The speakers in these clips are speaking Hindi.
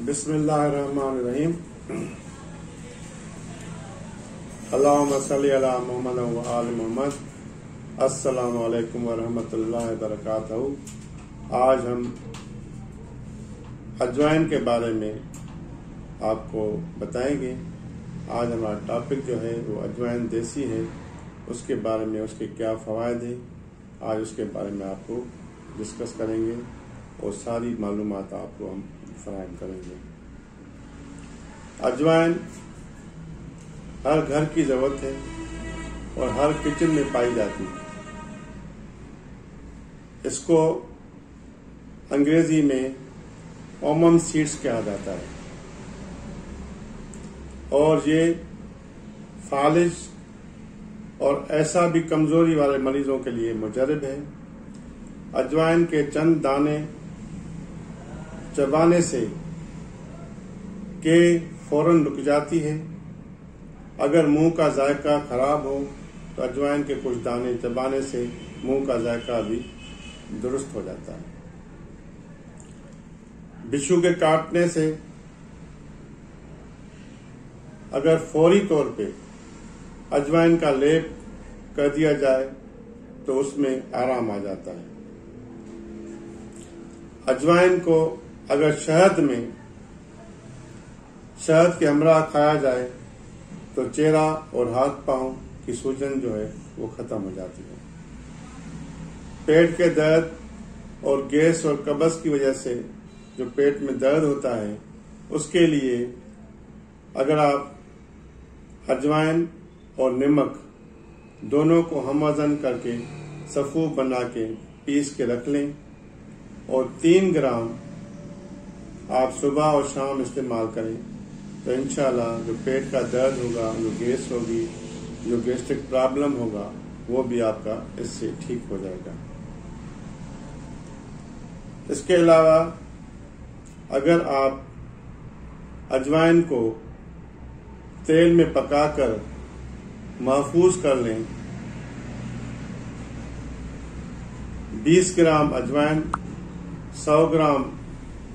बिस्मिल्लाहिर्रहमानिर्रहीम। अल्लाहुम्मा सल्ली अला मोहम्मद व आल मोहम्मद। अस्सलाम वालेकुम व रहमतुल्लाहि व बरकातहू आज हम अजवाइन के बारे में आपको बताएँगे। आज हमारा टॉपिक जो है, वो अजवाइन देसी है। उसके बारे में, उसके क्या फ़वाद हैं, आज उसके बारे में आपको डिस्कस करेंगे। और सारी मालूम आपको हम फराहम करेंगे। अजवाइन हर घर की ज़रूरत है और हर किचन में पाई जाती है। इसको अंग्रेज़ी में ओमन सीड्स कहा जाता है। और ये फालिज और ऐसा भी कमज़ोरी वाले मरीजों के लिए मुजरब है। अजवाइन के चंद दाने चबाने से के फ़ौरन रुक जाती है। अगर मुँह का जायका खराब हो तो अजवाइन के कुछ दाने चबाने से मुँह का जायका भी दुरुस्त हो जाता है। बिच्छू के काटने से अगर फौरी तौर पे अजवाइन का लेप कर दिया जाए तो उसमें आराम आ जाता है। अजवाइन को अगर शहद में शहद के हमरा खाया जाए तो चेहरा और हाथ पाँव की सूजन जो है, वो खत्म हो जाती है। पेट के दर्द और गैस और कब्ज की वजह से जो पेट में दर्द होता है, उसके लिए अगर आप अजवाइन और नमक दोनों को हम वज़न करके सफू बना के पीस के रख लें और तीन ग्राम आप सुबह और शाम इस्तेमाल करें। तो इंशाल्लाह, जो पेट का दर्द होगा, जो गैस होगी, जो गैस्ट्रिक प्रॉब्लम होगा, वो भी आपका इससे ठीक हो जाएगा। इसके अलावा, अगर आप अजवाइन को तेल में पकाकर महफूज कर लें 20 ग्राम अजवाइन 100 ग्राम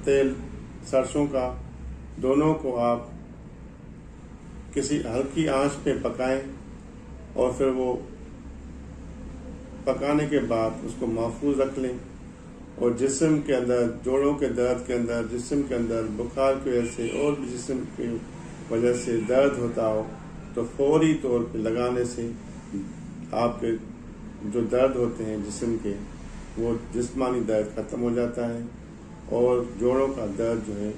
तेल सरसों का, दोनों को आप किसी हल्की आँच पे पकाएँ और फिर वो पकाने के बाद उसको महफूज रख लें और जिस्म के अंदर, जोड़ों के दर्द के अंदर, जिसम के अंदर, बुखार की वजह से और भी जिसम की वजह से दर्द होता हो तो फौरी तौर पे लगाने से आपके जो दर्द होते हैं जिसम के, वो जिस्मानी दर्द खत्म हो जाता है। और जोड़ों का दर्द जो है,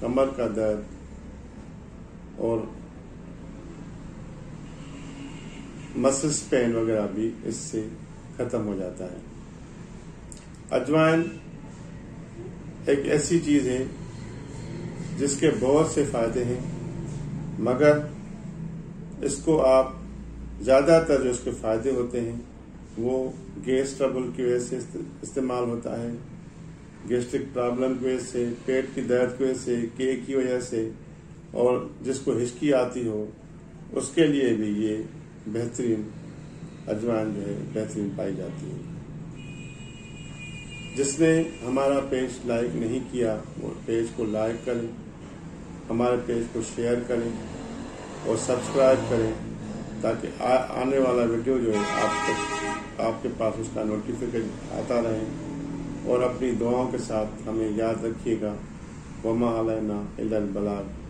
कमर का दर्द और मसल्स पेन वगैरह भी इससे खत्म हो जाता है। अजवाइन एक ऐसी चीज़ है जिसके बहुत से फ़ायदे हैं, मगर इसको आप ज़्यादातर जो इसके फ़ायदे होते हैं, वो गैस ट्रबल की वजह से इस्तेमाल होता है गैस्ट्रिक प्रॉब्लम की वजह से पेट की दर्द की वजह से के की वजह से और जिसको हिचकी आती हो उसके लिए भी ये बेहतरीन अजवाइन जो है बेहतरीन पाई जाती है। जिसने हमारा पेज लाइक नहीं किया वो पेज को लाइक करें हमारे पेज को शेयर करें और सब्सक्राइब करें ताकि आ, आने वाला वीडियो जो है आप तक आपके पास उसका नोटिफिकेशन आता रहे। और अपनी दुआओं के साथ हमें याद रखिएगा। वमा अलैना बलाग।